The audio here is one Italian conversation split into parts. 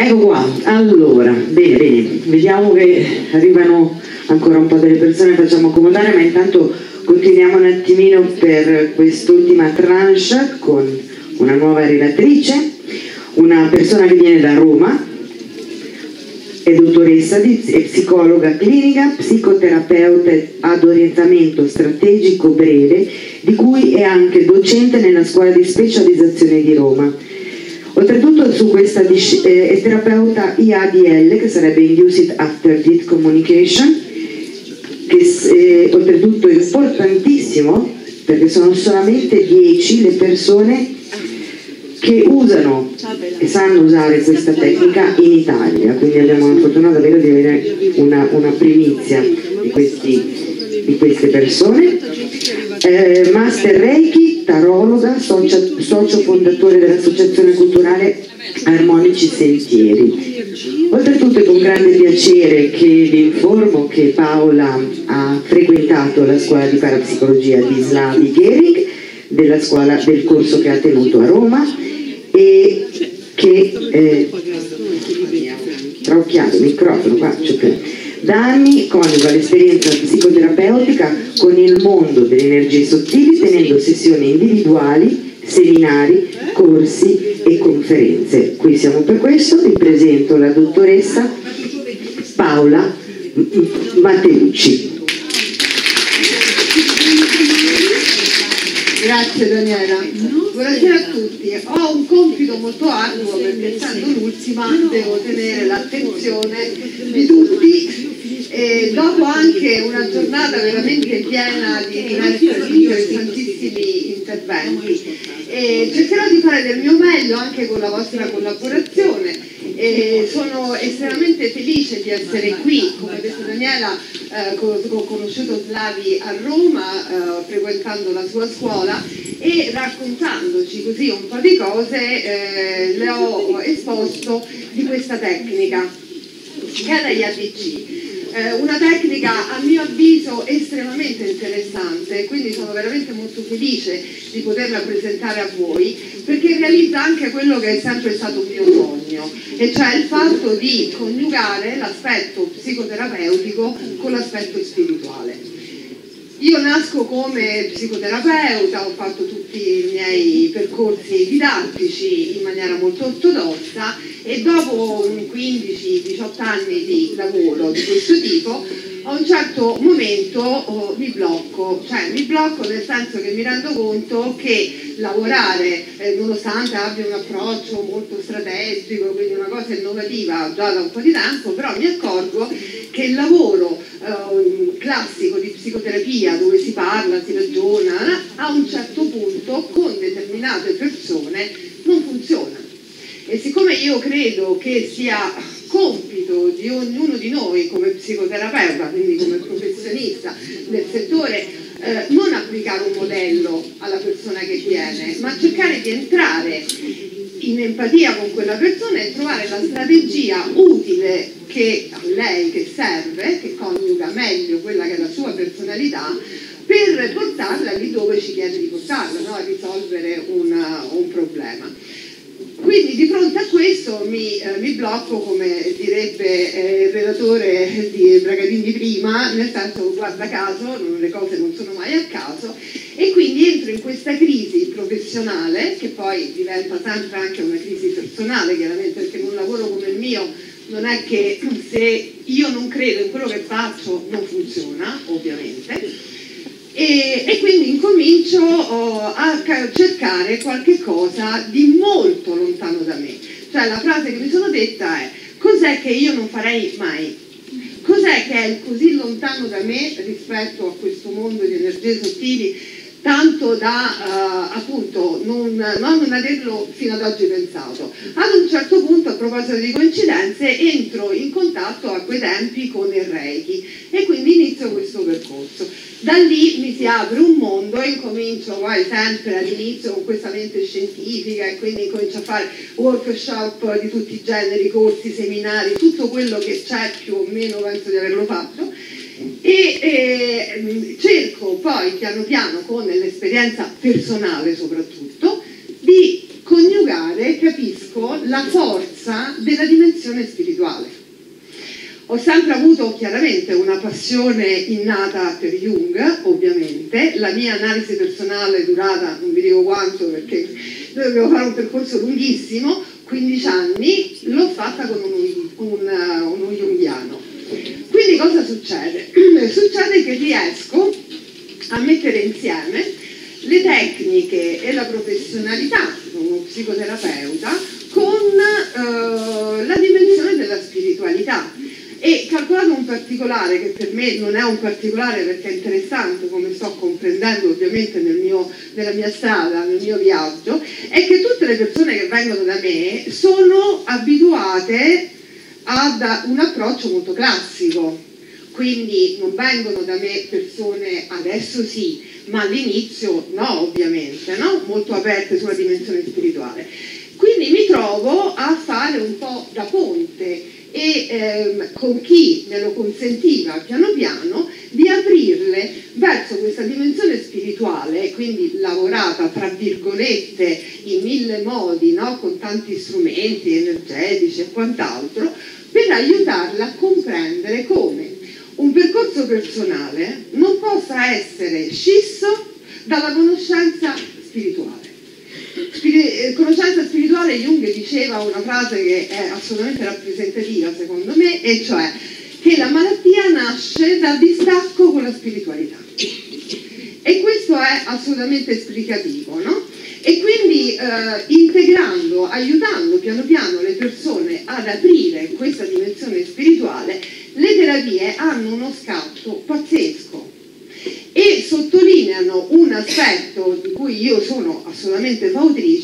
Ecco qua, allora, bene, bene, vediamo che arrivano ancora un po' delle persone, facciamo accomodare, ma intanto continuiamo un attimino per quest'ultima tranche con una nuova relatrice, una persona che viene da Roma, è dottoressa di, è psicologa clinica, psicoterapeuta ad orientamento strategico breve, di cui è anche docente nella scuola di specializzazione di Roma. Oltretutto su questa eh, è terapeuta IADL, che sarebbe Induced After Deed Communication, che è oltretutto importantissimo perché sono solamente 10 le persone che usano e sanno usare questa tecnica in Italia, quindi abbiamo la fortuna davvero di avere una, una primizia di, questi, di, queste persone. Eh, Master Reiki, tarologa, socio, socio fondatore dell'Associazione Culturale Armonici Sentieri. Oltretutto è con grande piacere che vi informo che Paola ha frequentato la scuola di parapsicologia di Slavi Gehrig, della scuola, del corso che ha tenuto a Roma e che eh, trocchiato il microfono qua, da anni coniuga l'esperienza psicoterapeutica con il mondo delle energie sottili tenendo sessioni individuali, seminari, corsi e conferenze. Qui siamo per questo, vi presento la dottoressa Paola Matteucci. Grazie Daniela. Buonasera a tutti. Ho un compito molto arduo perché essendo l'ultima devo tenere l'attenzione di tutti e dopo anche una giornata veramente piena di diversi interessantissimi interventi e cercherò di fare del mio meglio anche con la vostra collaborazione e sono estremamente felice di essere qui, come ha detto Daniela eh, ho conosciuto Slavi a Roma eh, frequentando la sua scuola e raccontandoci così un po' di cose eh, le ho esposto di questa tecnica. Che è dagli ADC eh, una tecnica a mio avviso estremamente interessante, quindi sono veramente molto felice di poterla presentare a voi, perché realizza anche quello che è sempre stato un mio sogno, e cioè il fatto di coniugare l'aspetto psicoterapeutico con l'aspetto spirituale. Io nasco come psicoterapeuta, ho fatto tutti i miei percorsi didattici in maniera molto ortodossa e dopo 15-18 anni di lavoro di questo tipo a un certo momento oh, mi blocco, cioè mi blocco nel senso che mi rendo conto che lavorare, eh, nonostante abbia un approccio molto strategico, quindi una cosa innovativa già da un po' di tempo, però mi accorgo che il lavoro eh, classico di psicoterapia dove si parla, si ragiona, a un certo punto con determinate persone non funziona e siccome io credo che sia compito di ognuno di noi come psicoterapeuta, quindi come professionista del settore, eh, non applicare un modello alla persona che viene, ma cercare di entrare in empatia con quella persona e trovare la strategia utile che a lei che serve, che coniuga meglio quella che è la sua personalità, per portarla lì dove ci chiede di portarla, no? a risolvere una, un problema. Quindi di fronte a questo mi, eh, mi blocco, come direbbe eh, il relatore di Bragadini prima, nel senso guarda caso, non, le cose non sono mai a caso, e quindi entro in questa crisi professionale, che poi diventa sempre anche una crisi personale, chiaramente perché in un lavoro come il mio non è che se io non credo in quello che faccio non funziona, ovviamente, e, e quindi incomincio oh, a cercare qualche cosa di molto lontano da me. Cioè la frase che mi sono detta è cos'è che io non farei mai? Cos'è che è così lontano da me rispetto a questo mondo di energie sottili tanto da uh, appunto non, non, averlo fino ad oggi pensato. Ad un certo punto, a proposito di coincidenze, entro in contatto a quei tempi con il Reiki e quindi inizio questo percorso. Da lì mi si apre un mondo e incomincio poi sempre all'inizio con questa mente scientifica e quindi incomincio a fare workshop di tutti i generi, corsi, seminari, tutto quello che c'è più o meno penso di averlo fatto e eh, cerco poi piano piano con l'esperienza personale soprattutto di coniugare, capisco, la forza della dimensione spirituale. Ho sempre avuto chiaramente una passione innata per Jung, ovviamente, la mia analisi personale è durata non vi dico quanto perché dovevo fare un percorso lunghissimo, 15 anni, l'ho fatta con un, un, uno junghiano. Quindi cosa succede? succede che riesco a mettere insieme le tecniche e la professionalità di uno psicoterapeuta con eh, la dimensione della spiritualità e calcolato un particolare che per me non è un particolare perché è interessante come sto comprendendo ovviamente nel mio, nella mia strada, nel mio viaggio è che tutte le persone che vengono da me sono abituate ad un approccio molto classico quindi non vengono da me persone adesso sì ma all'inizio no ovviamente no? molto aperte sulla dimensione spirituale quindi mi trovo a fare un po' da ponte e ehm, con chi me lo consentiva piano piano di aprirle verso questa dimensione spirituale, quindi lavorata tra virgolette in mille modi, no? con tanti strumenti energetici e quant'altro, per aiutarla a comprendere come un percorso personale non possa essere scisso dalla conoscenza spirituale. Eh, conoscenza spirituale Jung diceva una frase che è assolutamente rappresentativa secondo me e cioè che la malattia nasce dal distacco con la spiritualità e questo è assolutamente esplicativo no? e quindi eh, integrando, aiutando piano piano le persone ad aprire questa dimensione spirituale le terapie hanno uno scatto pazzesco e sottolineano un aspetto di cui io sono assolutamente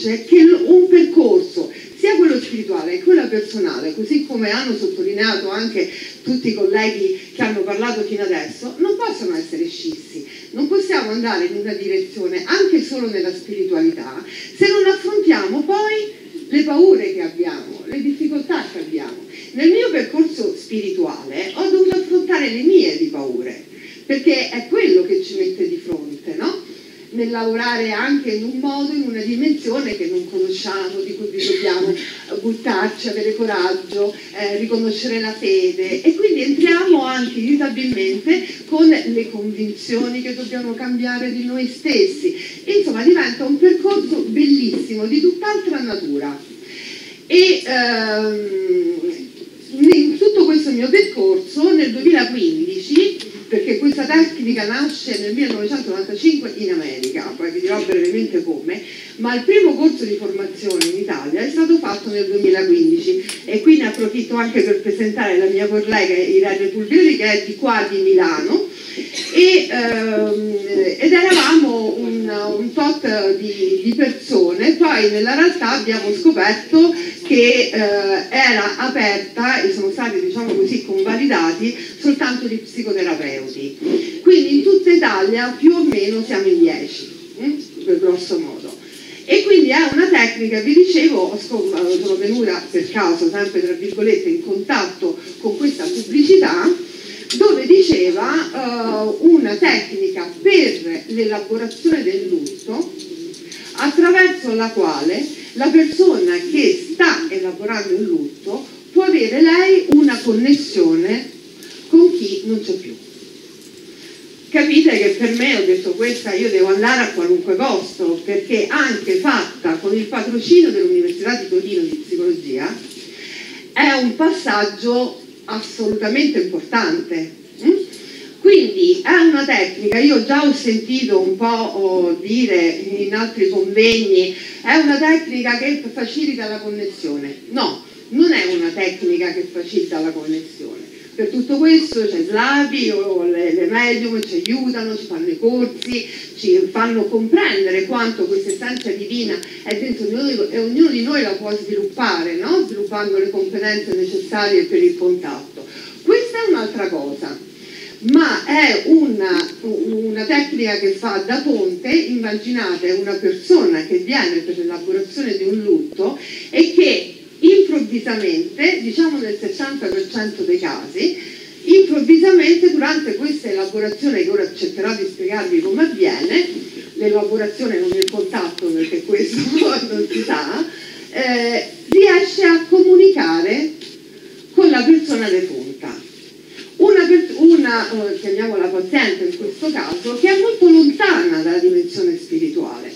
fautrice, che un percorso, sia quello spirituale che quello personale, così come hanno sottolineato anche tutti i colleghi che hanno parlato fino adesso, non possono essere scissi, non possiamo andare in una direzione anche solo nella spiritualità se non affrontiamo poi le paure che abbiamo, le difficoltà che abbiamo. Nel mio percorso spirituale ho dovuto affrontare le mie di paure perché è quello che ci mette di fronte, no? nel lavorare anche in un modo, in una dimensione che non conosciamo, di cui dobbiamo buttarci, avere coraggio, eh, riconoscere la fede e quindi entriamo anche inevitabilmente con le convinzioni che dobbiamo cambiare di noi stessi. Insomma diventa un percorso bellissimo, di tutt'altra natura. E ehm, in tutto questo mio percorso nel 2015 perché questa tecnica nasce nel 1995 in America, poi vi dirò brevemente come, ma il primo corso di formazione in Italia è stato fatto nel 2015 e qui ne approfitto anche per presentare la mia collega Irene Pulveri che è di qua di Milano e, ehm, ed eravamo un, un tot di, di, persone, poi nella realtà abbiamo scoperto che eh, era aperta e sono stati diciamo così convalidati soltanto di psicoterapeuti. Quindi in tutta Italia più o meno siamo in 10, eh, grosso modo. E quindi è una tecnica, vi dicevo, sono venuta per caso, sempre tra virgolette, in contatto con questa pubblicità dove diceva uh, una tecnica per l'elaborazione del lutto attraverso la quale la persona che sta elaborando il lutto può avere lei una connessione con chi non c'è più. Capite che per me ho detto questa io devo andare a qualunque posto perché anche fatta con il patrocinio dell'Università di Torino di psicologia è un passaggio assolutamente importante. Mm? Quindi è una tecnica, io già ho sentito un po' oh, dire in altri convegni, è una tecnica che facilita la connessione. No, non è una tecnica che facilita la connessione. Per tutto questo c'è Slavi le, le medium ci aiutano, ci fanno i corsi, ci fanno comprendere quanto questa essenza divina è dentro di noi e ognuno di noi la può sviluppare, no? sviluppando le competenze necessarie per il contatto. Questa è un'altra cosa, ma è una, una, tecnica che fa da ponte, immaginate una persona che viene per l'elaborazione di un lutto e che improvvisamente, diciamo nel 60% dei casi, improvvisamente durante questa elaborazione che ora cercherò di spiegarvi come avviene, l'elaborazione non il contatto perché questo non si sa, eh, riesce a comunicare con la persona defunta. Una, una eh, chiamiamola paziente in questo caso, che è molto lontana dalla dimensione spirituale,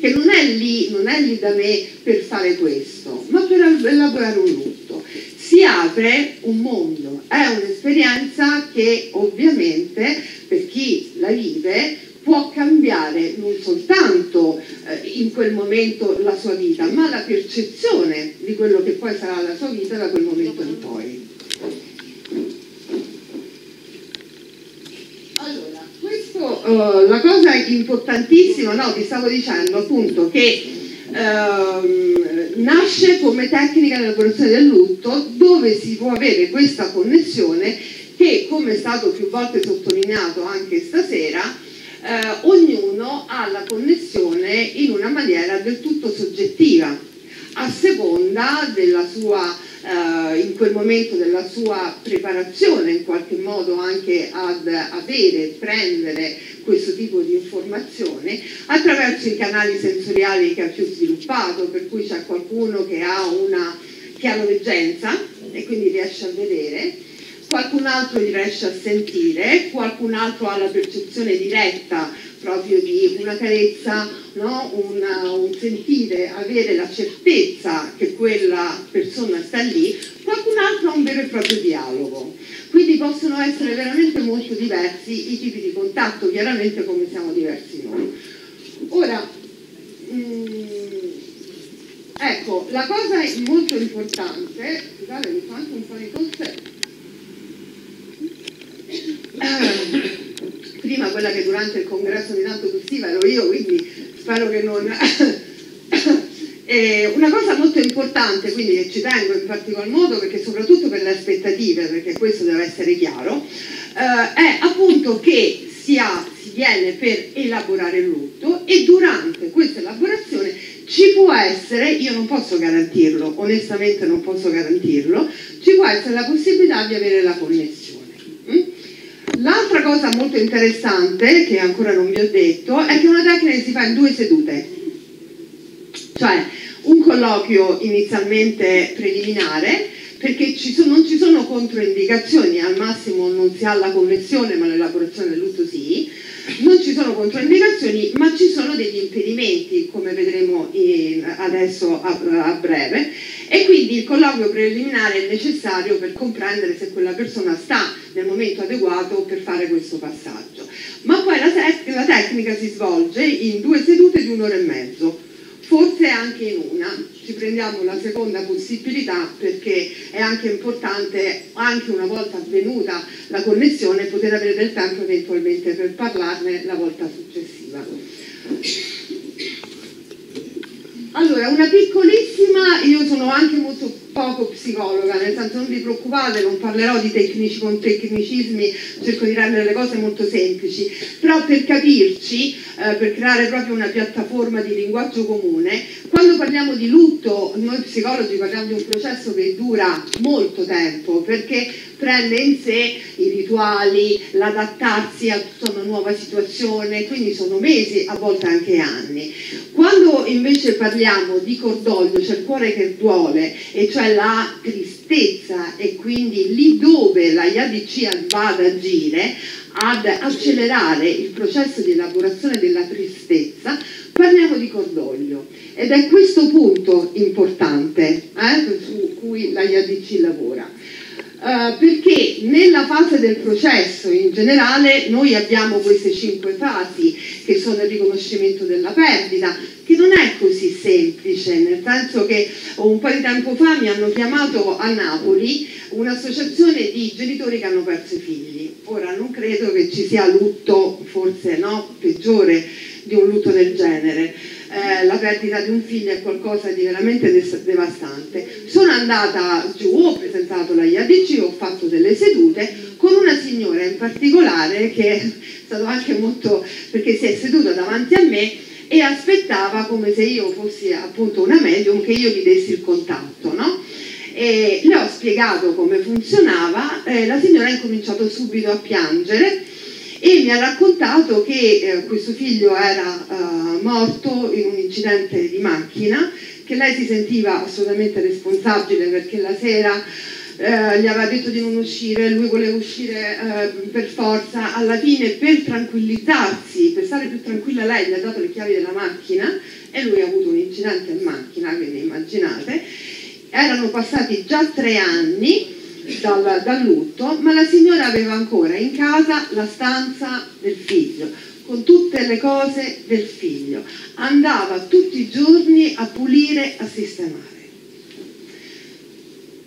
che non è lì, non è lì da me per fare questo, ma per elaborare un lutto. Si apre un mondo, è un'esperienza che ovviamente per chi la vive può cambiare non soltanto eh, in quel momento la sua vita, ma la percezione di quello che poi sarà la sua vita da quel momento in poi. Allora, uh, la cosa importantissima, no, vi stavo dicendo appunto che uh, nasce come tecnica di elaborazione del lutto dove si può avere questa connessione che, come è stato più volte sottolineato anche stasera, eh, ognuno ha la connessione in una maniera del tutto soggettiva, a seconda della sua, eh, in quel momento della sua preparazione, in qualche modo anche ad avere, prendere questo tipo di informazione attraverso i canali sensoriali che ha più sviluppato, per cui c'è qualcuno che ha una chiaroveggenza e quindi riesce a vedere qualcun altro riesce a sentire, qualcun altro ha la percezione diretta proprio di una carezza, no? una, un sentire, avere la certezza che quella persona sta lì, qualcun altro ha un vero e proprio dialogo. Quindi possono essere veramente molto diversi i tipi di contatto, chiaramente come siamo diversi noi. Ora, mh, mm, ecco, la cosa molto importante, scusate mi fa anche un po' di tosse, prima quella che durante il congresso di tanto tossiva ero io, quindi spero che non... Una cosa molto importante, quindi che ci tengo in particolar modo, perché soprattutto per le aspettative, perché questo deve essere chiaro, eh, è appunto che si, ha, si viene per elaborare il lutto e durante questa elaborazione ci può essere, io non posso garantirlo, onestamente non posso garantirlo, ci può essere la possibilità di avere la connessione. L'altra cosa molto interessante, che ancora non vi ho detto, è che una tecnica si fa in due sedute. Cioè, un colloquio inizialmente preliminare, perché ci sono, non ci sono controindicazioni, al massimo non si ha la connessione, ma l'elaborazione del lutto sì, non ci sono controindicazioni, ma ci sono degli impedimenti, come vedremo in, adesso a, a, breve, e quindi il colloquio preliminare è necessario per comprendere se quella persona sta nel momento adeguato per fare questo passaggio. Ma poi la, la tecnica si svolge in due sedute di un'ora e mezzo, forse anche in una, ci prendiamo la seconda possibilità perché è anche importante, anche una volta avvenuta la connessione, poter avere del tempo eventualmente per parlarne la volta successiva. Allora, una piccolissima, io sono anche molto poco psicologa, nel senso non vi preoccupate, non parlerò di tecnici con tecnicismi, cerco di rendere le cose molto semplici, però per capirci, eh, per creare proprio una piattaforma di linguaggio comune, quando parliamo di lutto, noi psicologi parliamo di un processo che dura molto tempo, perché prende in sé i rituali, l'adattarsi a tutta una nuova situazione, quindi sono mesi, a volte anche anni. Quando invece parliamo di cordoglio, cioè il cuore che duole, e cioè la tristezza e quindi lì dove la IADC va ad agire, ad accelerare il processo di elaborazione della tristezza, parliamo di cordoglio ed è questo punto importante eh, su cui la IADC lavora. Uh, perché nella fase del processo in generale noi abbiamo queste cinque fasi che sono il riconoscimento della perdita, che non è così semplice, nel senso che un po' di tempo fa mi hanno chiamato a Napoli un'associazione di genitori che hanno perso i figli. Ora non credo che ci sia lutto, forse no, peggiore di un lutto del genere eh, la perdita di un figlio è qualcosa di veramente devastante. Sono andata giù, ho presentato la IADC, ho fatto delle sedute con una signora in particolare che è stato anche molto, perché si è seduta davanti a me e aspettava come se io fossi appunto una medium che io gli dessi il contatto, no? E le ho spiegato come funzionava, eh, la signora ha incominciato subito a piangere e mi ha raccontato che eh, questo figlio era uh, morto in un incidente di macchina, che lei si sentiva assolutamente responsabile perché la sera eh, gli aveva detto di non uscire, lui voleva uscire eh, per forza, alla fine per tranquillizzarsi, per stare più tranquilla lei gli ha dato le chiavi della macchina e lui ha avuto un incidente in macchina, quindi immaginate, erano passati già tre anni dal, dal lutto, ma la signora aveva ancora in casa la stanza del figlio, con tutte le cose del figlio, andava tutti i giorni a pulire, a sistemare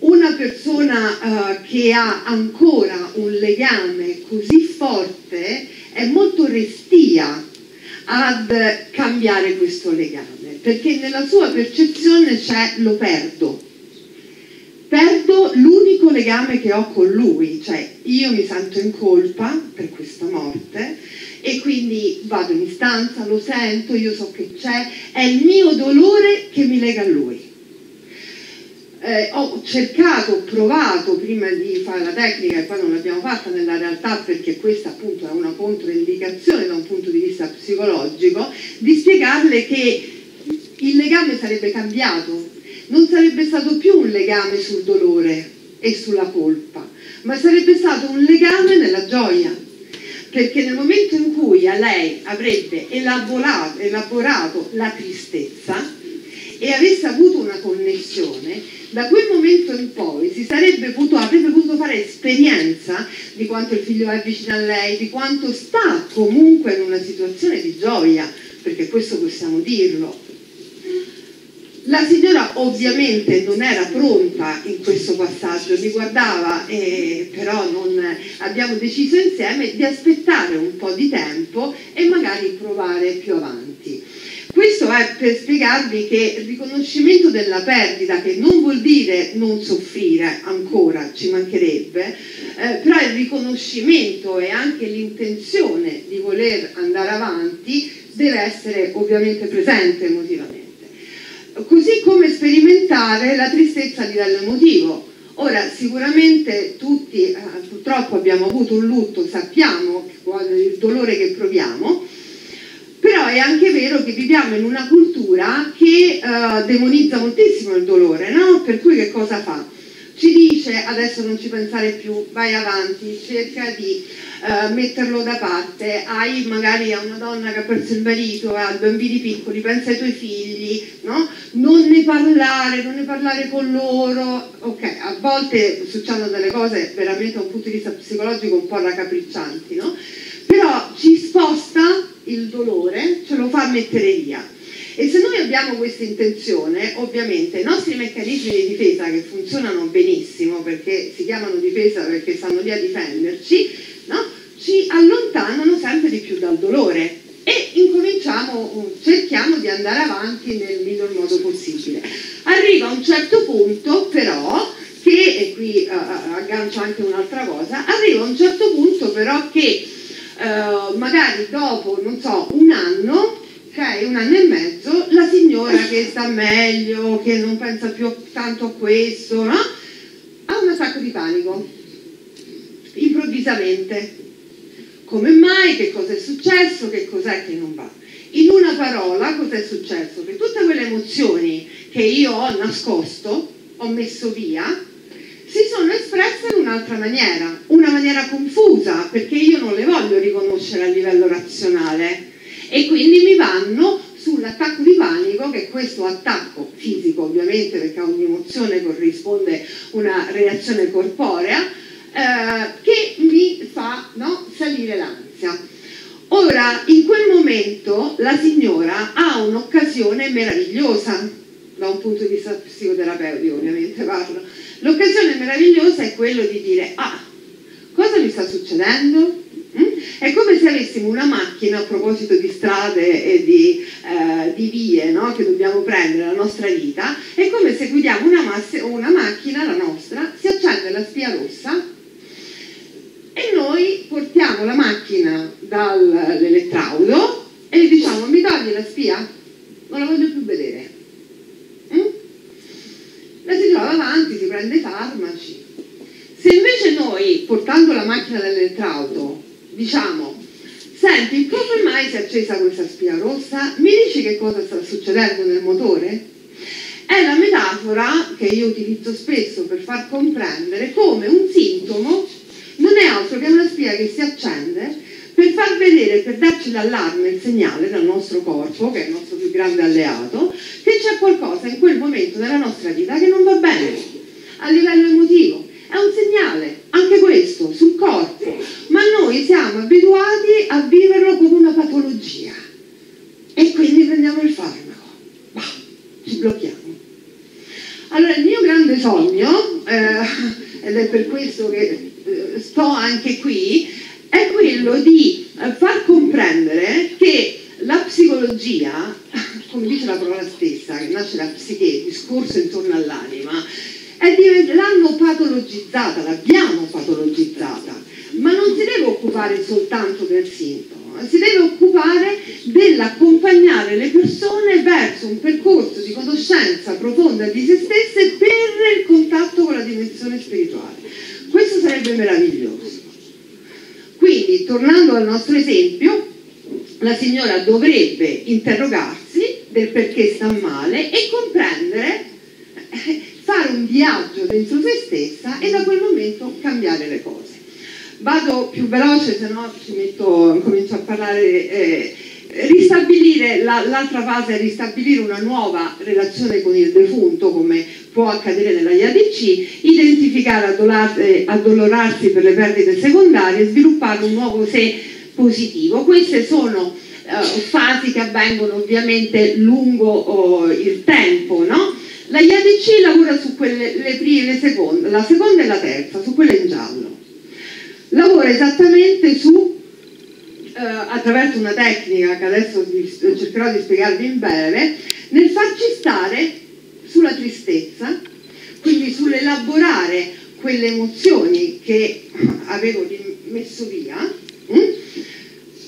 una persona uh, che ha ancora un legame così forte è molto restia ad cambiare questo legame, perché nella sua percezione c'è lo perdo. Perdo l'unico legame che ho con lui, cioè io mi sento in colpa per questa morte e quindi vado in stanza, lo sento, io so che c'è, è il mio dolore che mi lega a lui eh, ho cercato, provato prima di fare la tecnica e poi non l'abbiamo fatta nella realtà perché questa appunto è una controindicazione da un punto di vista psicologico, di spiegarle che il legame sarebbe cambiato, non sarebbe stato più un legame sul dolore e sulla colpa, ma sarebbe stato un legame nella gioia, perché nel momento in cui a lei avrebbe elaborato, elaborato la tristezza e avesse avuto una connessione, da quel momento in poi si sarebbe potuto, avrebbe potuto fare esperienza di quanto il figlio è vicino a lei, di quanto sta comunque in una situazione di gioia, perché questo possiamo dirlo. La signora ovviamente non era pronta in questo passaggio, mi guardava, eh, però non, abbiamo deciso insieme di aspettare un po' di tempo e magari provare più avanti. Questo è per spiegarvi che il riconoscimento della perdita, che non vuol dire non soffrire ancora, ci mancherebbe, eh, però il riconoscimento e anche l'intenzione di voler andare avanti deve essere ovviamente presente emotivamente. Così come sperimentare la tristezza a livello emotivo. Ora, sicuramente tutti eh, purtroppo abbiamo avuto un lutto, sappiamo il dolore che proviamo, però è anche vero che viviamo in una cultura che uh, demonizza moltissimo il dolore, no? Per cui che cosa fa? Ci dice adesso non ci pensare più, vai avanti, cerca di uh, metterlo da parte, hai magari una donna che ha perso il marito, ha bambini piccoli, pensa ai tuoi figli, no? Non ne parlare, non ne parlare con loro, ok, a volte succedono delle cose veramente da un punto di vista psicologico un po' raccapriccianti, no? Però ci sposta il dolore, ce lo fa mettere via. E se noi abbiamo questa intenzione, ovviamente i nostri meccanismi di difesa che funzionano benissimo, perché si chiamano difesa perché stanno lì a difenderci, no? ci allontanano sempre di più dal dolore e incominciamo, cerchiamo di andare avanti nel miglior modo possibile. Arriva un certo punto però che, e qui uh, aggancio anche un'altra cosa, arriva un certo punto però che eh, magari dopo, non so, un anno, ok, un anno e mezzo, la signora che sta meglio, che non pensa più tanto a questo, no? ha un attacco di panico, improvvisamente. Come mai? Che cosa è successo? Che cos'è che non va? In una parola, cosa è successo? Che tutte quelle emozioni che io ho nascosto, ho messo via, si sono espresse in un'altra maniera, una maniera confusa, perché io non le voglio riconoscere a livello razionale e quindi mi vanno sull'attacco di panico, che è questo attacco fisico ovviamente, perché a ogni emozione corrisponde una reazione corporea, eh, che mi fa no, salire l'ansia. Ora, in quel momento la signora ha un'occasione meravigliosa, da un punto di vista psicoterapeutico ovviamente parlo, L'occasione meravigliosa è quello di dire, ah, cosa mi sta succedendo? Mm? È come se avessimo una macchina a proposito di strade e di, eh, di vie no? che dobbiamo prendere nella nostra vita, è come se guidiamo una, una macchina, la nostra, si accende la spia rossa e noi portiamo la macchina dall'elettraudo e gli diciamo mi togli la spia? Non la voglio più vedere la si trova avanti, si prende i farmaci. Se invece noi, portando la macchina dell'entrauto, diciamo Senti, come mai si è accesa questa spia rossa? Mi dici che cosa sta succedendo nel motore? È la metafora che io utilizzo spesso per far comprendere come un sintomo non è altro che una spia che si accende per far vedere, per darci l'allarme, il segnale dal nostro corpo, che è il nostro più grande alleato, che c'è qualcosa in quel momento della nostra vita che non va bene a livello emotivo. È un segnale, anche questo, sul corpo, ma noi siamo abituati a viverlo come una patologia e quindi prendiamo il farmaco, bah, ci blocchiamo. Allora il mio grande sogno, eh, ed è per questo che eh, sto anche qui, è quello di eh, far comprendere che la psicologia, come dice la parola stessa, che nasce da psiche, discorso intorno all'anima, l'hanno patologizzata, l'abbiamo patologizzata, ma non si deve occupare soltanto del sintomo, si deve occupare dell'accompagnare le persone verso un percorso di conoscenza profonda di se stesse per il contatto con la dimensione spirituale. Questo sarebbe meraviglioso. Quindi, tornando al nostro esempio, la signora dovrebbe interrogarsi del perché sta male e comprendere fare un viaggio dentro se stessa e da quel momento cambiare le cose. Vado più veloce, se no ci metto, comincio a parlare. Eh, ristabilire l'altra fase è ristabilire una nuova relazione con il defunto come può accadere nella IADC identificare addolorarsi per le perdite secondarie e sviluppare un nuovo sé positivo queste sono uh, fasi che avvengono ovviamente lungo oh, il tempo no? La IADC lavora su quelle, le prime, le seconde, la seconda e la terza, su quelle in giallo. Lavora esattamente su, eh, attraverso una tecnica che adesso cercherò di spiegarvi in breve, nel farci stare sulla tristezza, quindi sull'elaborare quelle emozioni che avevo messo via, hm?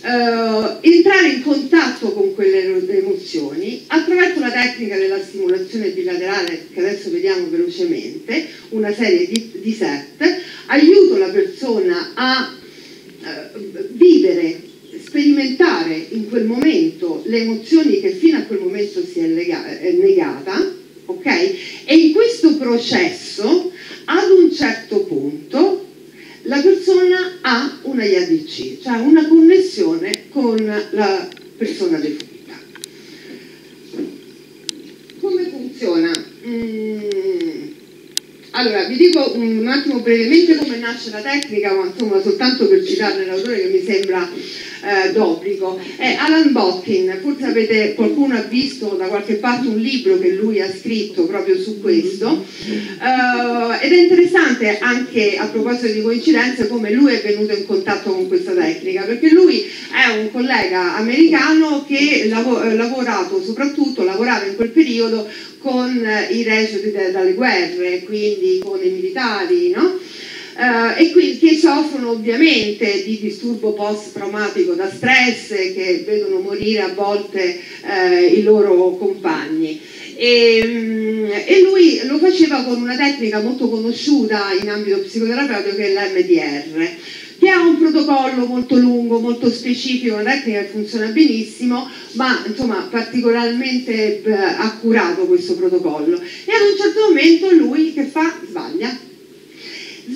Uh, entrare in contatto con quelle emozioni attraverso la tecnica della stimolazione bilaterale che adesso vediamo velocemente, una serie di, di set, aiuto la persona a uh, vivere, sperimentare in quel momento le emozioni che fino a quel momento si è, lega, negata, ok? E in questo processo, ad un certo punto, la persona ha una IADC, cioè una connessione con la persona defunta. Come funziona? Mm. Allora, vi dico un attimo brevemente come nasce la tecnica, ma insomma soltanto per citarne l'autore che mi sembra eh, d'obbligo. È Alan Botkin, forse avete, qualcuno ha visto da qualche parte un libro che lui ha scritto proprio su questo eh, ed è interessante anche a proposito di coincidenze come lui è venuto in contatto con questa tecnica, perché lui è un collega americano che ha lavorato soprattutto, lavorava in quel periodo con i residui dalle guerre, quindi con i militari, no? Uh, e quindi che soffrono ovviamente di disturbo post-traumatico da stress che vedono morire a volte uh, i loro compagni. E, um, e, lui lo faceva con una tecnica molto conosciuta in ambito psicoterapeutico che è l'MDR che ha un protocollo molto lungo, molto specifico, una tecnica che funziona benissimo, ma insomma particolarmente eh, accurato questo protocollo. E ad un certo momento lui che fa? Sbaglia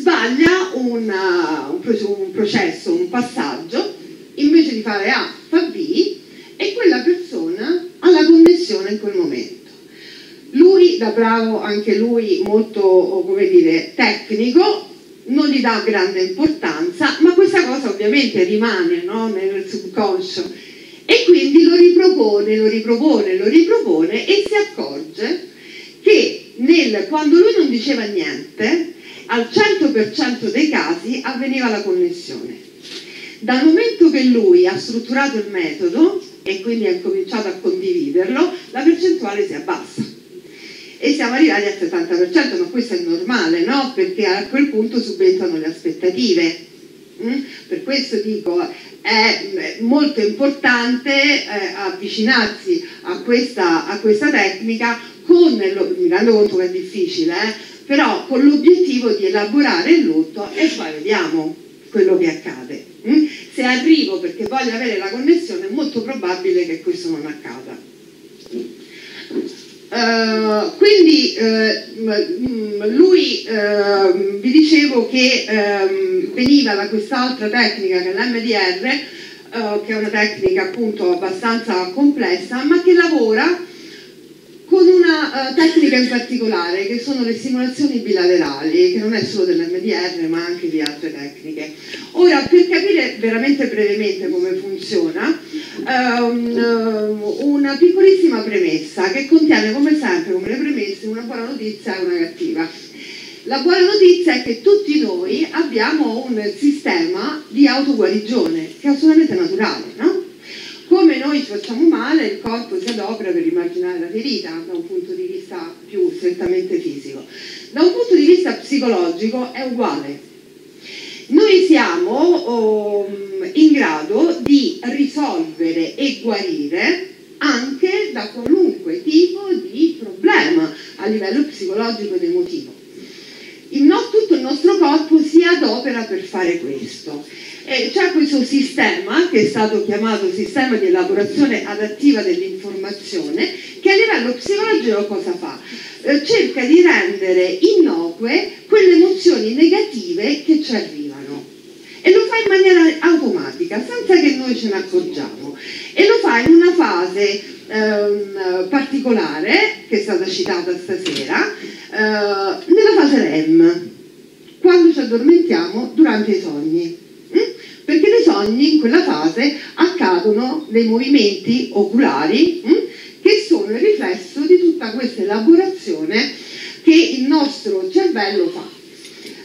sbaglia una, un, un processo, un passaggio, invece di fare A fa B e quella persona ha la connessione in quel momento. Lui, da bravo anche lui molto, come dire, tecnico, non gli dà grande importanza, ma questa cosa ovviamente rimane no, nel subconscio e quindi lo ripropone, lo ripropone, lo ripropone e si accorge che nel, quando lui non diceva niente, al 100% dei casi avveniva la connessione. Dal momento che lui ha strutturato il metodo e quindi ha cominciato a condividerlo, la percentuale si abbassa. E siamo arrivati al 70%, ma questo è normale, no? Perché a quel punto subentrano le aspettative. Mm? Per questo dico, è molto importante eh, avvicinarsi a questa, a questa tecnica con, mi rendo conto che è difficile, eh, però con l'obiettivo di elaborare il lutto e poi vediamo quello che accade. Mm? Se arrivo perché voglio avere la connessione è molto probabile che questo non accada. Uh, quindi uh, lui uh, vi dicevo che ehm, veniva da quest'altra tecnica che è l'MDR che è una tecnica appunto abbastanza complessa ma che lavora con una uh, tecnica in particolare che sono le simulazioni bilaterali, che non è solo dell'MDR ma anche di altre tecniche. Ora, per capire veramente brevemente come funziona, um, una piccolissima premessa che contiene come sempre, come le premesse, una buona notizia e una cattiva. La buona notizia è che tutti noi abbiamo un sistema di autoguarigione che è assolutamente naturale, no? Come noi ci facciamo male, il corpo si adopera per rimarginare la ferita da un punto di vista più strettamente fisico. Da un punto di vista psicologico è uguale. Noi siamo oh, in grado di risolvere e guarire anche da qualunque tipo di problema a livello psicologico ed emotivo. Il no, tutto il nostro corpo si adopera per fare questo e c'è questo sistema che è stato chiamato sistema di elaborazione adattiva dell'informazione che a livello psicologico cosa fa? Eh, cerca di rendere innocue quelle emozioni negative che ci arrivano. E lo fa in maniera automatica senza che noi ce ne accorgiamo. E lo fa in una fase ehm, particolare che è stata citata stasera eh, nella fase REM quando ci addormentiamo durante i sogni perché nei sogni in quella fase accadono dei movimenti oculari mh, hm, che sono il riflesso di tutta questa elaborazione che il nostro cervello fa.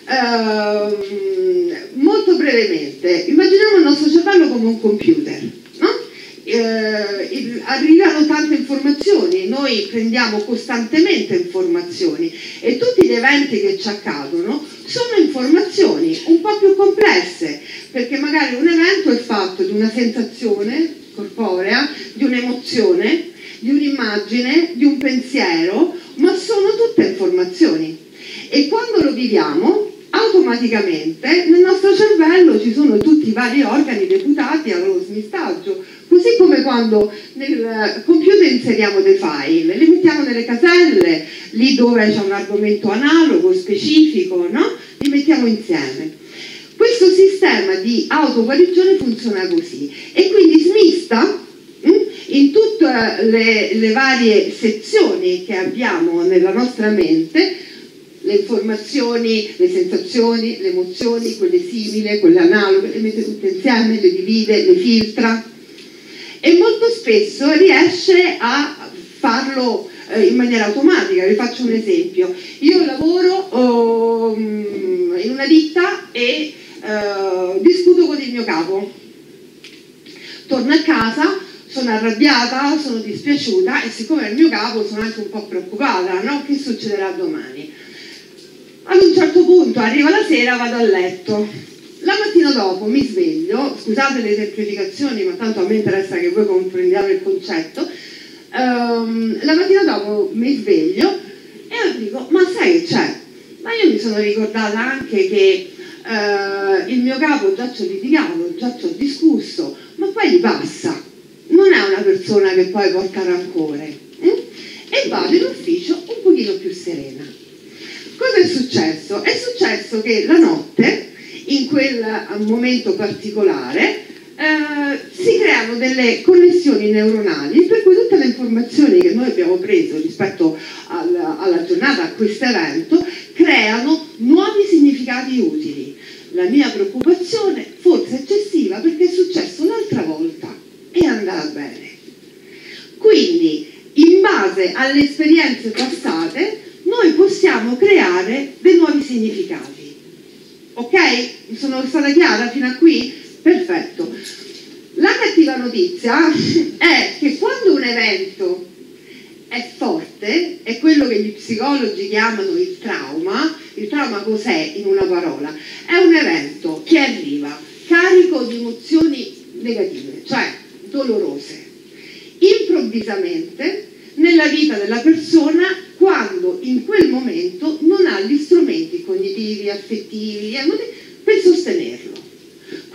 Uh, molto brevemente, immaginiamo il nostro cervello come un computer. Uh, arrivano tante informazioni, noi prendiamo costantemente informazioni e tutti gli eventi che ci accadono sono informazioni un po' più complesse, perché magari un evento è fatto di una sensazione corporea, di un'emozione, di un'immagine, di un pensiero, ma sono tutte informazioni. E quando lo viviamo, automaticamente nel nostro cervello ci sono tutti i vari organi deputati allo smistaggio, così come quando nel computer inseriamo dei file, li mettiamo nelle caselle, lì dove c'è un argomento analogo, specifico, no? li mettiamo insieme. Questo sistema di autoguarigione funziona così e quindi smista hm, in tutte le, le varie sezioni che abbiamo nella nostra mente le informazioni, le sensazioni, le emozioni, quelle simili, quelle analoghe, le mette tutte insieme, le divide, le filtra e molto spesso riesce a farlo eh, in maniera automatica. Vi faccio un esempio. Io lavoro oh, in una ditta e eh, discuto con il mio capo. Torno a casa, sono arrabbiata, sono dispiaciuta e siccome è il mio capo sono anche un po' preoccupata, no? Che succederà domani? Ad un certo punto arriva la sera, vado a letto. La mattina dopo mi sveglio, scusate le semplificazioni, ma tanto a me interessa che voi comprendiate il concetto. Um, la mattina dopo mi sveglio e dico, ma sai che c'è? Ma io mi sono ricordata anche che uh, il mio capo già ci ho litigato, già ci ho discusso, ma poi gli passa. Non è una persona che poi porta rancore. Eh? E vado in ufficio un pochino più serena Cosa è successo? È successo che la notte, in quel momento particolare, eh, si creano delle connessioni neuronali per cui tutte le informazioni che noi abbiamo preso rispetto alla, alla giornata, a questo evento, creano nuovi significati utili. La mia preoccupazione forse eccessiva perché è successo un'altra volta e è andata bene. Quindi, in base alle esperienze passate, noi possiamo creare dei nuovi significati. Ok? Sono stata chiara fino a qui? Perfetto. La cattiva notizia è che quando un evento è forte, è quello che gli psicologi chiamano il trauma, il trauma cos'è in una parola? È un evento che arriva carico di emozioni negative, cioè dolorose. Improvvisamente nella vita della persona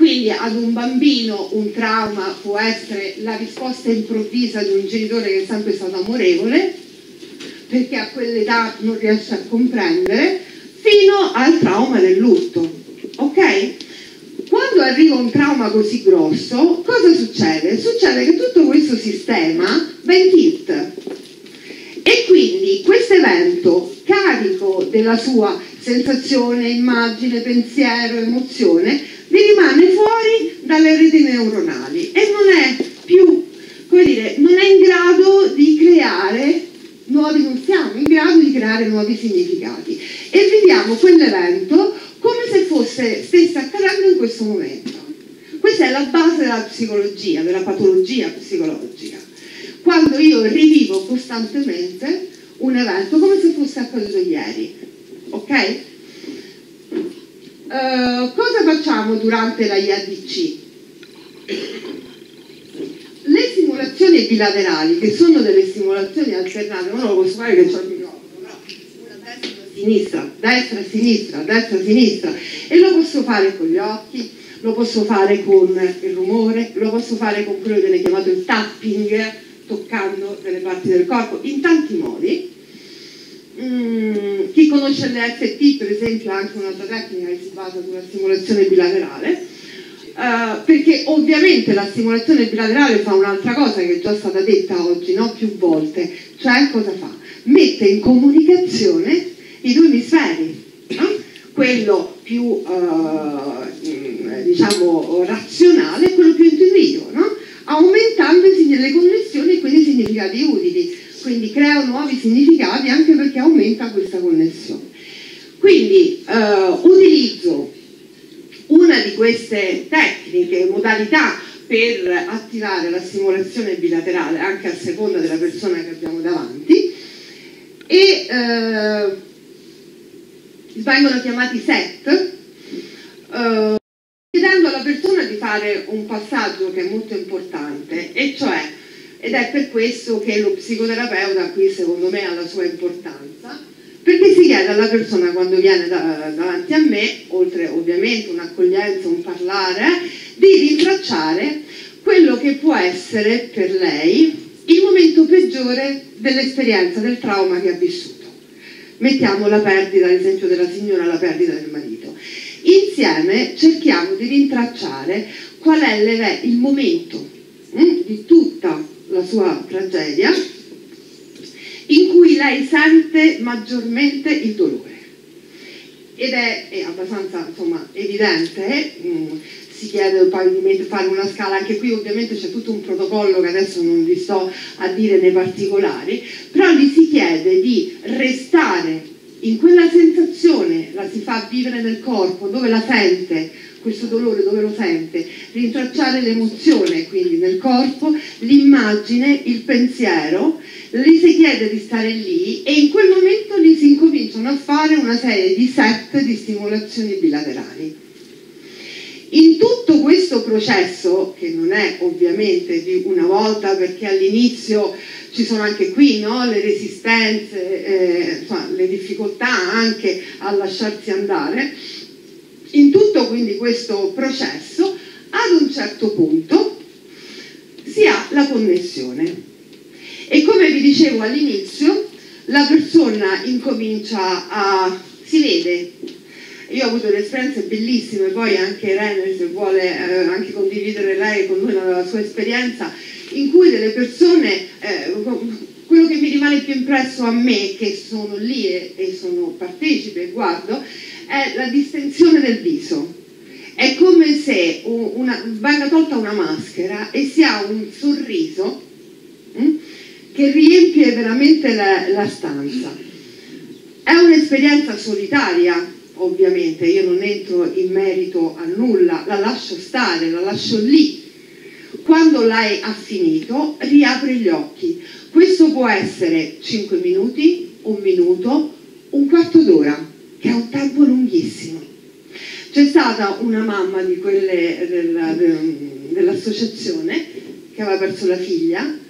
quindi ad un bambino un trauma può essere la risposta improvvisa di un genitore che è sempre stato amorevole, quell'età non riesce a comprendere, fino al trauma del lutto. Ok? Quando arriva un trauma così grosso, cosa succede? Succede che tutto questo sistema tilt. E quindi questo evento carico della sua sensazione, immagine, pensiero, emozione, vi rimane fuori dalle reti neuronali e non è più, come dire, non è in grado di creare nuovi, non siamo in grado di creare nuovi significati e viviamo quell'evento come se fosse, stesse accadendo in questo momento. Questa è la base della psicologia, della patologia psicologica. Quando io rivivo costantemente un evento come se fosse accaduto ieri. Ok? Uh, cosa facciamo durante la IADC? Le simulazioni bilaterali, che sono delle simulazioni alternate, non lo posso fare che ho il microfono, però una destra, sinistra, destra, sinistra, destra, sinistra, e lo posso fare con gli occhi, lo posso fare con il rumore, lo posso fare con quello che viene chiamato il tapping, toccando delle parti del corpo, in tanti modi. Mm, chi conosce l'EFT per esempio ha anche un'altra tecnica che si basa sulla simulazione bilaterale uh, perché ovviamente la simulazione bilaterale fa un'altra cosa che è già stata detta oggi no? più volte cioè cosa fa? mette in comunicazione i due emisferi no? Quello più uh, diciamo razionale e quello più intuitivo no? aumentando le connessioni e quindi i significati utili quindi crea nuovi significati anche perché aumenta questa connessione. Quindi eh, utilizzo una di queste tecniche, modalità per attivare la simulazione bilaterale anche a seconda della persona che abbiamo davanti e eh, vengono chiamati set eh, chiedendo alla persona di fare un passaggio che è molto importante e cioè ed è per questo che lo psicoterapeuta qui secondo me ha la sua importanza perché si chiede alla persona quando viene da, davanti a me, oltre ovviamente un'accoglienza, un parlare, di rintracciare quello che può essere per lei il momento peggiore dell'esperienza, del trauma che ha vissuto. Mettiamo la perdita, ad esempio, della signora, la perdita del marito. Insieme cerchiamo di rintracciare qual è il momento hm, di tutta la sua tragedia, in cui lei sente maggiormente il dolore. Ed è, è abbastanza insomma, evidente, mh, mm, si chiede poi di fare una scala, anche qui ovviamente c'è tutto un protocollo che adesso non vi sto a dire nei particolari, però gli si chiede di restare in quella sensazione, la si fa vivere nel corpo, dove la sente, questo dolore dove lo sente, rintracciare l'emozione quindi nel corpo, l'immagine, il pensiero, gli si chiede di stare lì e in quel momento gli si incominciano a fare una serie di set di stimolazioni bilaterali. In tutto questo processo, che non è ovviamente di una volta perché all'inizio ci sono anche qui no? le resistenze, eh, le difficoltà anche a lasciarsi andare, in tutto quindi questo processo, ad un certo punto si ha la connessione. E come vi dicevo all'inizio, la persona incomincia a... si vede. Io ho avuto delle esperienze bellissime, poi anche Irene se vuole eh, anche condividere lei con noi la, la sua esperienza, in cui delle persone, eh, quello che mi rimane più impresso a me, che sono lì e, e sono partecipe e guardo, è la distensione del viso. È come se una, venga tolta una maschera e si ha un sorriso hm, che riempie veramente la, la stanza. È un'esperienza solitaria, ovviamente, io non entro in merito a nulla, la lascio stare, la lascio lì. Quando lei ha finito, riapre gli occhi. Questo può essere 5 minuti, un minuto, un quarto d'ora che è un tempo lunghissimo. C'è stata una mamma di quelle della, dell'associazione che aveva perso la figlia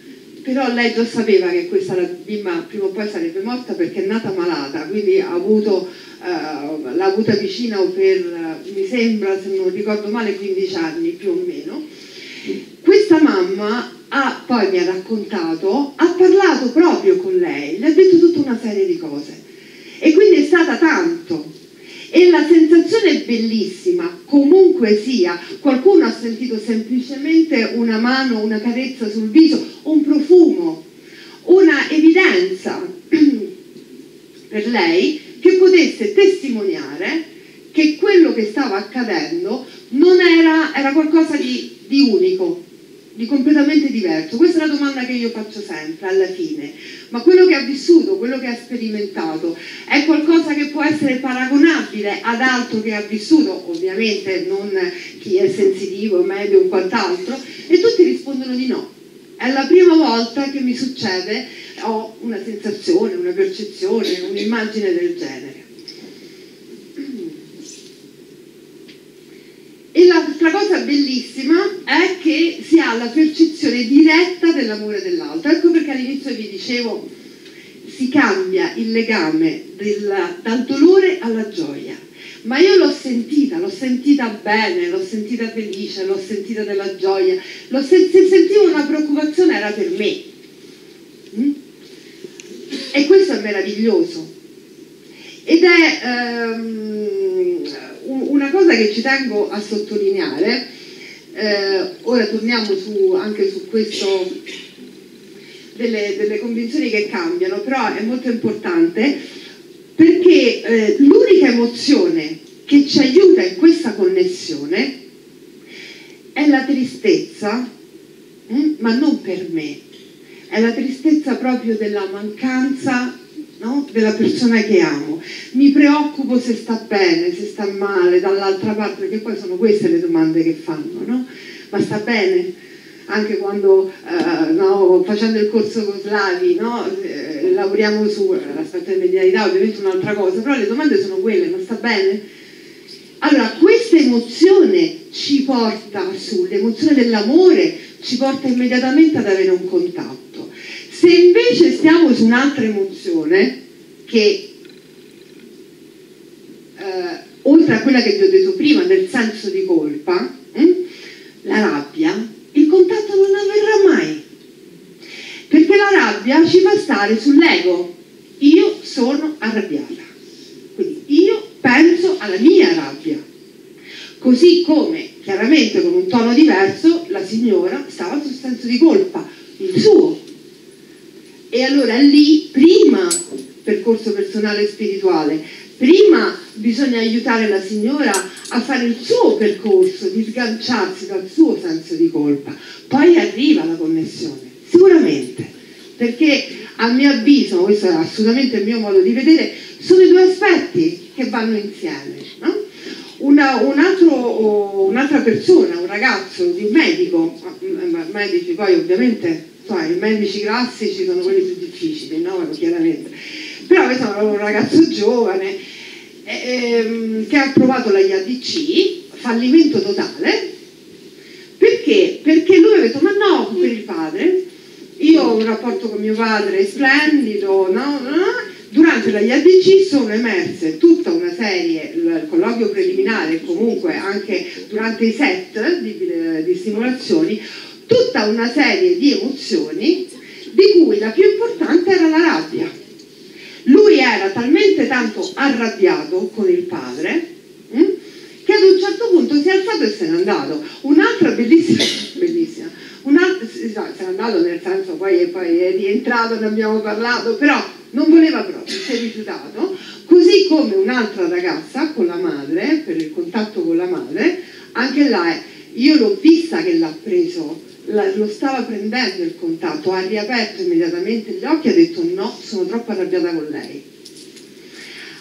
però lei già sapeva che questa bimba prima o poi sarebbe morta perché è nata malata, quindi ha avuto, uh, l'ha avuta vicina per, uh, mi sembra, se non ricordo male, 15 anni più o meno. Questa mamma ha, poi mi ha raccontato, ha parlato proprio con lei, le ha detto tutta una serie di cose e quindi è stata tanto e la sensazione è bellissima, comunque sia, qualcuno ha sentito semplicemente una mano, una carezza sul viso, un profumo, una evidenza per lei che potesse testimoniare che quello che stava accadendo non era, era qualcosa di, di unico, di completamente diverso. Questa è la domanda che io faccio sempre alla fine. Ma quello che ha vissuto, quello che ha sperimentato, è qualcosa che può essere paragonabile ad altro che ha vissuto, ovviamente non chi è sensitivo, medio o quant'altro, e tutti rispondono di no. È la prima volta che mi succede, ho una sensazione, una percezione, un'immagine del genere. L'altra cosa bellissima è che si ha la percezione diretta dell'amore dell'altro. Ecco perché all'inizio vi dicevo si cambia il legame del, dal dolore alla gioia. Ma io l'ho sentita, l'ho sentita bene, l'ho sentita felice, l'ho sentita della gioia, se, se sentivo una preoccupazione era per me. Mm? E questo è meraviglioso. Ed è ehm, una cosa che ci tengo a sottolineare, eh, ora torniamo su, anche su questo delle, delle, convinzioni che cambiano, però è molto importante perché eh, l'unica emozione che ci aiuta in questa connessione è la tristezza, hm? ma non per me, è la tristezza proprio della mancanza no? della persona che amo. Mi preoccupo se sta bene, se sta male, dall'altra parte, perché poi sono queste le domande che fanno, no? Ma sta bene? Anche quando eh, no, facendo il corso con Slavi no, eh, lavoriamo sull'aspetto di medialità, ovviamente un'altra cosa, però le domande sono quelle, ma sta bene? Allora, questa emozione ci porta su, l'emozione dell'amore ci porta immediatamente ad avere un contatto. Se invece stiamo su un'altra emozione, che eh, oltre a quella che vi ho detto prima, del senso di colpa, hm, la rabbia, il contatto non avverrà mai. Perché la rabbia ci fa stare sull'ego. Io sono arrabbiata. Quindi io penso alla mia rabbia. Così come, chiaramente con un tono diverso, la signora stava sul senso di colpa, il suo, e allora lì, prima percorso personale e spirituale, prima bisogna aiutare la signora a fare il suo percorso, di sganciarsi dal suo senso di colpa, poi arriva la connessione, sicuramente, perché a mio avviso, questo è assolutamente il mio modo di vedere, sono i due aspetti che vanno insieme. No? Una, un altro, un'altra persona, un ragazzo un medico, medici poi ovviamente i medici classici sono quelli più difficili, no? chiaramente. Però questo è un ragazzo giovane ehm, che ha provato la IADC, fallimento totale, perché? Perché lui ha detto ma no, per il padre, io ho un rapporto con mio padre splendido, no? durante la IADC sono emerse tutta una serie, il colloquio preliminare e comunque anche durante i set di, di simulazioni, tutta una serie di emozioni di cui la più importante era la rabbia. Lui era talmente tanto arrabbiato con il padre hm, che ad un certo punto si è alzato e se n'è andato. Un'altra bellissima, bellissima, un'altra, se n'è andato nel senso poi, poi è rientrato, ne abbiamo parlato, però non voleva proprio, si è rifiutato, così come un'altra ragazza con la madre, per il contatto con la madre, anche là io l'ho vista che l'ha preso lo stava prendendo il contatto, ha riaperto immediatamente gli occhi e ha detto no, sono troppo arrabbiata con lei.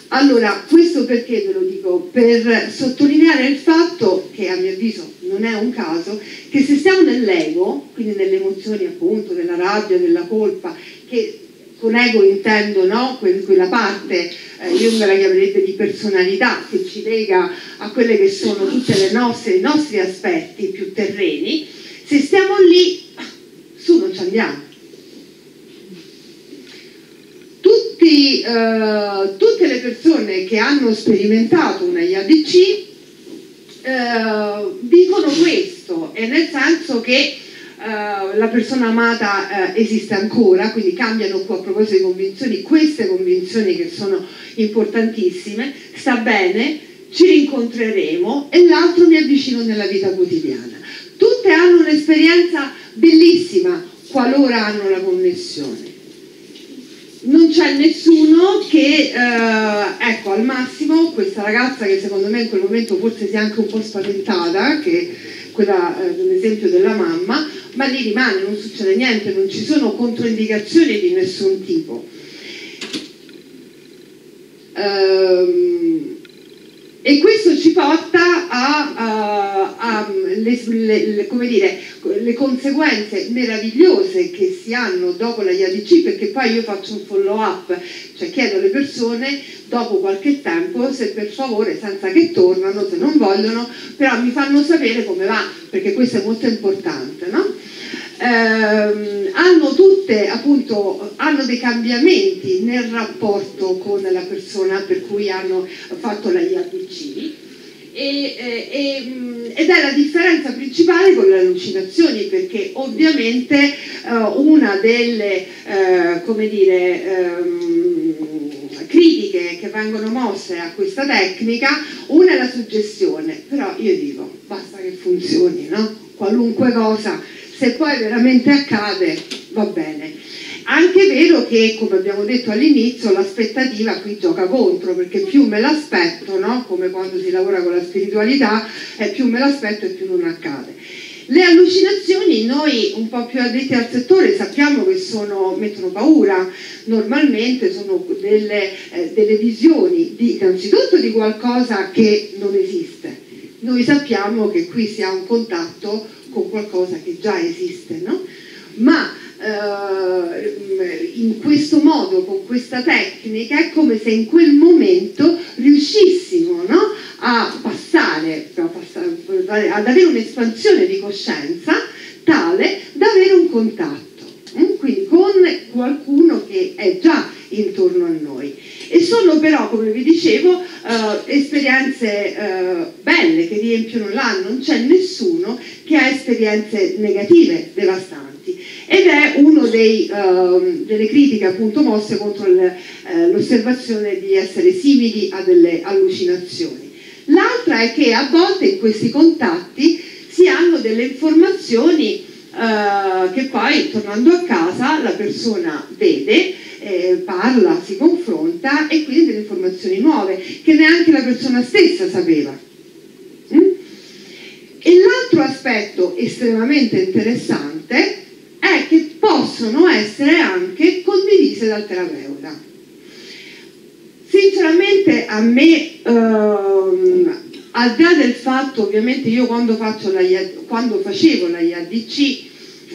Allora, questo perché ve lo dico? Per sottolineare il fatto che a mio avviso non è un caso, che se siamo nell'ego, quindi nelle emozioni appunto, della rabbia, della colpa, che con ego intendo no? quella parte, eh, io me la chiamerebbe di personalità, che ci lega a quelle che sono tutti i nostri aspetti più terreni, se stiamo lì, su non ci andiamo. tutti, eh, tutte le persone che hanno sperimentato una IADC eh, dicono questo, e nel senso che Uh, la persona amata uh, esiste ancora, quindi cambiano qua a proposito di convinzioni, queste convinzioni che sono importantissime, sta bene, ci rincontreremo e l'altro mi avvicino nella vita quotidiana. Tutte hanno un'esperienza bellissima qualora hanno la connessione. Non c'è nessuno che, eh, ecco, al massimo questa ragazza che secondo me in quel momento forse si è anche un po' spaventata, che quella eh, dell'esempio della mamma, ma lì rimane, non succede niente, non ci sono controindicazioni di nessun tipo. Ehm, e questo ci porta a, a, a le, le, dire, le conseguenze meravigliose che si hanno dopo la IADC, perché poi io faccio un follow up, cioè chiedo alle persone dopo qualche tempo se per favore, senza che tornano, se non vogliono, però mi fanno sapere come va, perché questo è molto importante. No? Ehm, hanno tutte appunto hanno dei cambiamenti nel rapporto con la persona per cui hanno fatto la IAPC e, e, e, ed è la differenza principale con le allucinazioni perché ovviamente eh, una delle eh, come dire ehm, critiche che vengono mosse a questa tecnica una è la suggestione però io dico basta che funzioni no? qualunque cosa se poi veramente accade va bene. Anche vero che, come abbiamo detto all'inizio, l'aspettativa qui gioca contro, perché più me l'aspetto, no? come quando si lavora con la spiritualità, eh, più me l'aspetto e più non accade. Le allucinazioni, noi un po' più addetti al settore sappiamo che sono, mettono paura, normalmente sono delle, eh, delle visioni di, innanzitutto di qualcosa che non esiste. Noi sappiamo che qui si ha un contatto con qualcosa che già esiste, no? ma eh, in questo modo, con questa tecnica, è come se in quel momento riuscissimo no? a passare, ad avere un'espansione di coscienza tale da avere un contatto? Quindi con qualcuno che è già intorno a noi. E sono però, come vi dicevo, eh, esperienze eh, belle che riempiono l'anno, non c'è nessuno che ha esperienze negative, devastanti. Ed è una uh, delle critiche appunto mosse contro uh, l'osservazione di essere simili a delle allucinazioni. L'altra è che a volte in questi contatti si hanno delle informazioni uh, che poi tornando a casa la persona vede eh, parla, si confronta e quindi delle informazioni nuove che neanche la persona stessa sapeva. Mm? E l'altro aspetto estremamente interessante è che possono essere anche condivise dal terapeuta. Sinceramente a me, ehm, al di là del fatto, ovviamente io quando, la, quando facevo la IADC,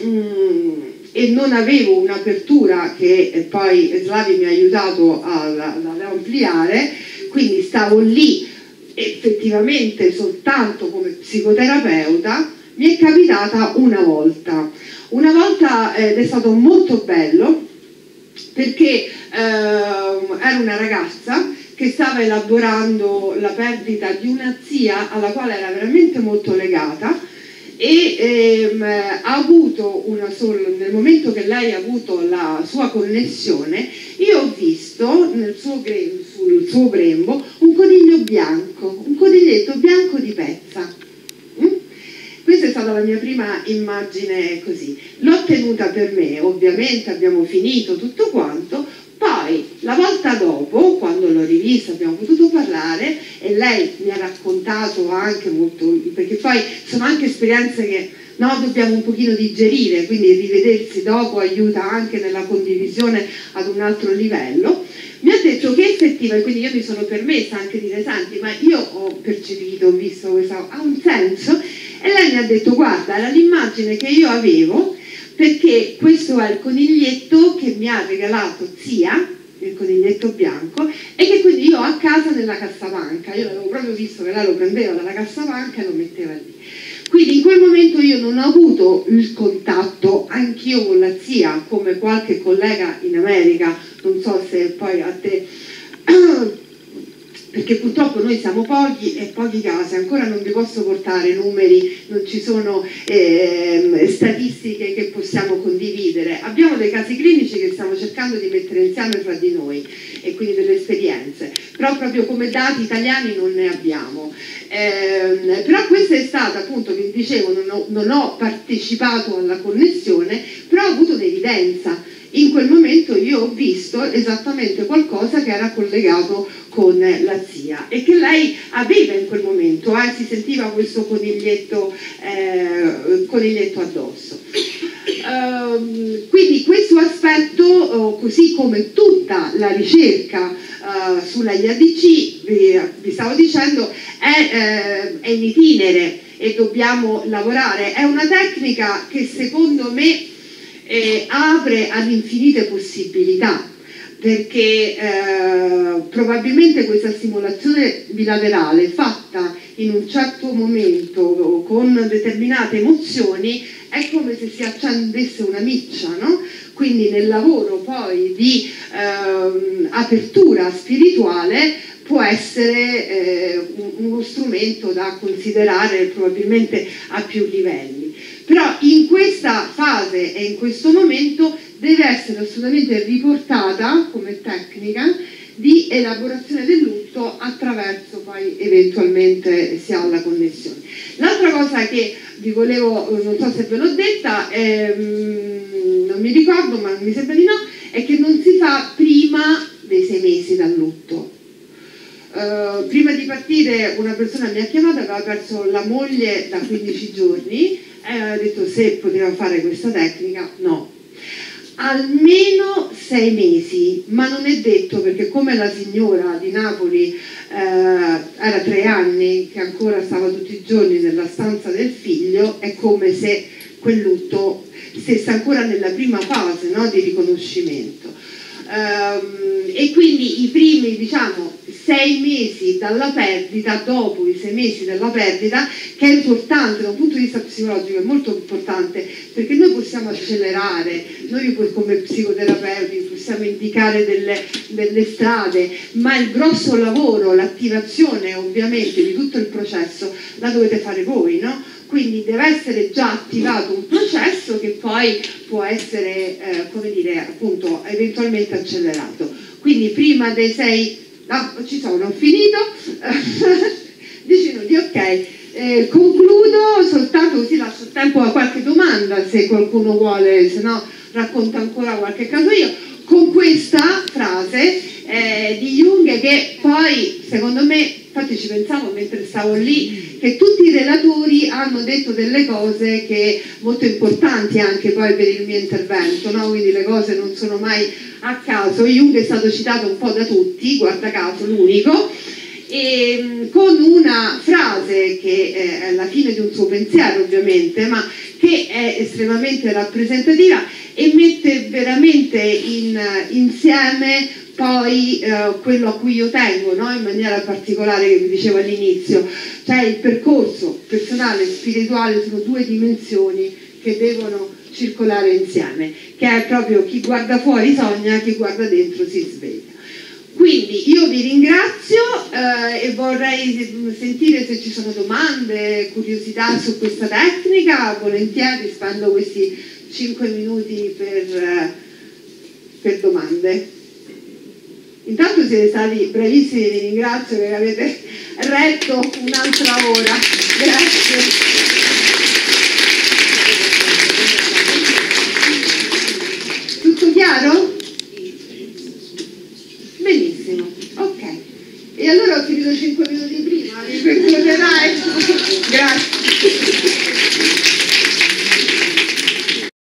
mh, mm, e non avevo un'apertura che poi Slavi mi ha aiutato ad ampliare, quindi stavo lì effettivamente soltanto come psicoterapeuta, mi è capitata una volta. Una volta ed è stato molto bello perché eh, era una ragazza che stava elaborando la perdita di una zia alla quale era veramente molto legata e ehm, ha avuto una sola, nel momento che lei ha avuto la sua connessione, io ho visto suo sul suo grembo un coniglio bianco, un coniglietto bianco di pezza. Mm? Questa è stata la mia prima immagine così. L'ho tenuta per me, ovviamente abbiamo finito tutto quanto, poi la volta dopo, quando l'ho rivista, abbiamo potuto parlare e lei mi ha raccontato anche molto, perché poi sono anche esperienze che no, dobbiamo un pochino digerire, quindi rivedersi dopo aiuta anche nella condivisione ad un altro livello. Mi ha detto che effettiva, e quindi io mi sono permessa anche di dire, senti, ma io ho percepito, ho visto questo, ha un senso? E lei mi ha detto, guarda, era l'immagine che io avevo perché questo è il coniglietto che mi ha regalato zia, il coniglietto bianco, e che quindi io ho a casa nella cassavanca, io l'avevo proprio visto che lei lo prendeva dalla cassavanca e lo metteva lì. Quindi in quel momento io non ho avuto il contatto, anch'io con la zia, come qualche collega in America, non so se poi a te perché purtroppo noi siamo pochi e pochi casi, ancora non vi posso portare numeri, non ci sono eh, statistiche che possiamo condividere. Abbiamo dei casi clinici che stiamo cercando di mettere insieme fra di noi e quindi delle esperienze, però proprio come dati italiani non ne abbiamo. Eh, però questa è stata appunto, vi dicevo, non ho, non ho partecipato alla connessione, però ho avuto un'evidenza in quel momento io ho visto esattamente qualcosa che era collegato con la zia e che lei aveva in quel momento, eh, si sentiva questo coniglietto, eh, coniglietto addosso. Uh, quindi questo aspetto, uh, così come tutta la ricerca uh, sulla IADC, vi, vi, stavo dicendo, è, eh, è in itinere e dobbiamo lavorare. È una tecnica che secondo me eh, apre ad infinite possibilità perché eh, probabilmente questa stimolazione bilaterale fatta in un certo momento con determinate emozioni è come se si accendesse una miccia, no? quindi nel lavoro poi di eh, apertura spirituale può essere eh, uno strumento da considerare probabilmente a più livelli. Però in questa fase e in questo momento deve essere assolutamente riportata come tecnica di elaborazione del lutto attraverso poi eventualmente si ha la connessione. L'altra cosa che vi volevo, non so se ve l'ho detta, ehm, non mi ricordo ma mi sembra di no, è che non si fa prima dei sei mesi dal lutto. Uh, prima di partire una persona mi ha chiamato, aveva perso la moglie da 15 giorni e aveva detto se poteva fare questa tecnica, no. Almeno sei mesi, ma non è detto perché come la signora di Napoli eh, era tre anni che ancora stava tutti i giorni nella stanza del figlio, è come se quel lutto stesse ancora nella prima fase no, di riconoscimento. Um, e quindi i primi diciamo sei mesi dalla perdita, dopo i sei mesi dalla perdita, che è importante da un punto di vista psicologico, è molto importante, perché noi possiamo accelerare, noi come psicoterapeuti possiamo indicare delle, delle strade, ma il grosso lavoro, l'attivazione ovviamente di tutto il processo la dovete fare voi, no? Quindi deve essere già attivato un processo che poi può essere, eh, come dire, appunto, eventualmente accelerato. Quindi prima dei sei no, ci sono, ho finito, 10 minuti, ok. Eh, concludo soltanto così lascio tempo a qualche domanda se qualcuno vuole, se no racconto ancora qualche caso io, con questa frase eh, di Jung che poi secondo me, infatti ci pensavo mentre stavo lì, che tutti i relatori hanno detto delle cose che molto importanti anche poi per il mio intervento, no? quindi le cose non sono mai a caso, Jung è stato citato un po' da tutti, guarda caso l'unico, e, mm, con una frase che è alla fine di un suo pensiero ovviamente, ma che è estremamente rappresentativa e mette veramente in, insieme poi eh, quello a cui io tengo no? in maniera particolare che vi dicevo all'inizio, cioè il percorso personale e spirituale sono due dimensioni che devono circolare insieme, che è proprio chi guarda fuori sogna, chi guarda dentro si sveglia. Quindi io vi ringrazio eh, e vorrei sentire se ci sono domande, curiosità su questa tecnica, volentieri spendo questi 5 minuti per, eh, per domande. Intanto siete stati bravissimi, vi ringrazio che avete retto un'altra ora. Grazie. chiaro? Benissimo, ok. E allora ho finito 5 minuti prima, mi perdonerai?